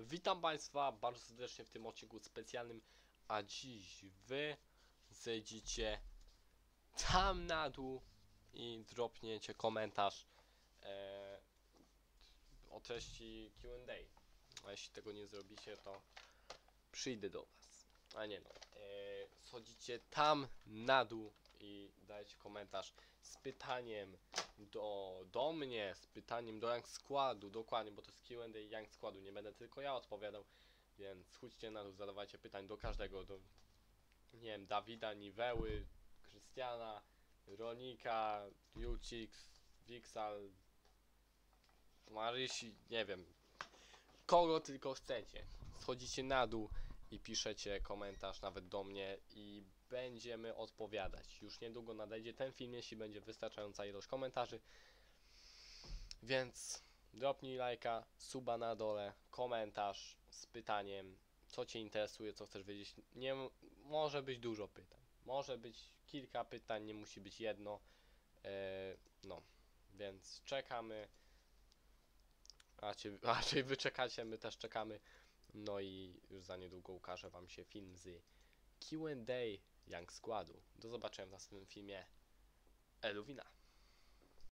Witam Państwa bardzo serdecznie w tym odcinku specjalnym, a dziś Wy zejdziecie tam na dół i dropniecie komentarz e, o treści Q&A. A jeśli tego nie zrobicie, to przyjdę do Was. A nie no, e, schodzicie tam na dół i dajecie komentarz z pytaniem do, do mnie, z pytaniem do Young Składu, dokładnie, bo to jest Q&A Young Składu, nie będę tylko ja odpowiadał, więc chodźcie na dół, zadawajcie pytań do każdego, do, nie wiem, Dawida, Niweły, Krystiana, Ronika, Jucix, Wixal, Marysi, nie wiem, kogo tylko chcecie. Schodzicie na dół i piszecie komentarz nawet do mnie i będziemy odpowiadać. Już niedługo nadejdzie ten film, jeśli będzie wystarczająca ilość komentarzy. Więc dropnij lajka, suba na dole, komentarz z pytaniem, co Cię interesuje, co chcesz wiedzieć. Nie może być dużo pytań. Może być kilka pytań, nie musi być jedno. E, no, więc czekamy. Raczej, raczej wy czekacie, my też czekamy. No i już za niedługo ukaże Wam się film z Q&A Young Składu. Do zobaczenia w następnym filmie. Eluwina.